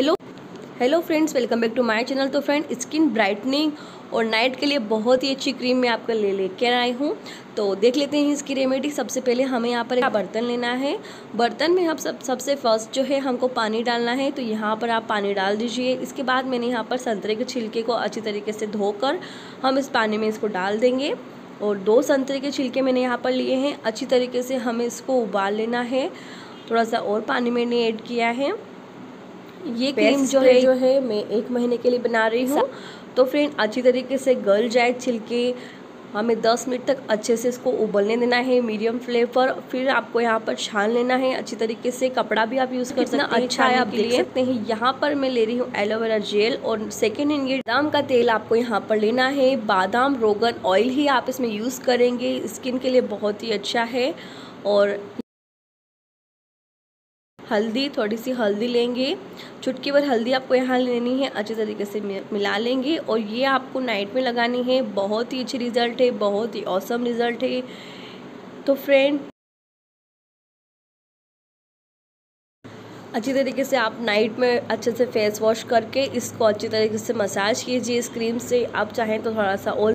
Hello hello friends welcome back to my channel तो friend skin brightening और night के लिए बहुत ही अच्छी क्रीम मैं आपका ले लेकर आई हूँ। तो देख लेते हैं इसकी रेमेडी सबसे पहले हमें यहाँ पर एक बर्तन लेना है। बर्तन में हम सब, सबसे फ़र्स्ट जो है हमको पानी डालना है। तो यहाँ पर आप पानी डाल दीजिए। इसके बाद मैंने यहाँ पर संतरे के छिलके को अच्छी तरीके से धोकर हम इस पानी में इसको डाल देंगे। और दो संतरे के छिलके मैंने यहाँ पर लिए हैं। अच्छी तरीके से हमें इसको उबाल लेना है। थोड़ा सा और पानी मैंने ऐड किया है। ये क्रीम जो है जो है मैं एक महीने के लिए बना रही हूँ। तो फ्रेंड अच्छी तरीके से गल जाए छिलके हमें 10 मिनट तक अच्छे से इसको उबलने देना है मीडियम फ्लेम पर फिर आपको यहाँ पर छान लेना है। अच्छी तरीके से कपड़ा भी आप यूज़ कर सकते हैं अच्छा है आप देख सकते हैं। यहाँ पर मैं ले रही हूँ एलोवेरा जेल और सेकेंड इंग्रेडिएंट बादाम का तेल आपको यहाँ पर लेना है। बादाम रोगन ऑयल ही आप इसमें यूज़ करेंगे। स्किन के लिए बहुत ही अच्छा है और हल्दी थोड़ी सी हल्दी लेंगे। चुटकी भर हल्दी आपको यहाँ लेनी है, अच्छे तरीके से मिला लेंगे। और ये आपको नाइट में लगानी है। बहुत ही अच्छी रिज़ल्ट है, बहुत ही औसम रिज़ल्ट है। तो फ्रेंड, अच्छी तरीके से आप नाइट में अच्छे से फेस वॉश करके इसको अच्छी तरीके से मसाज कीजिए। इस क्रीम से आप चाहें तो थोड़ा सा ऑयल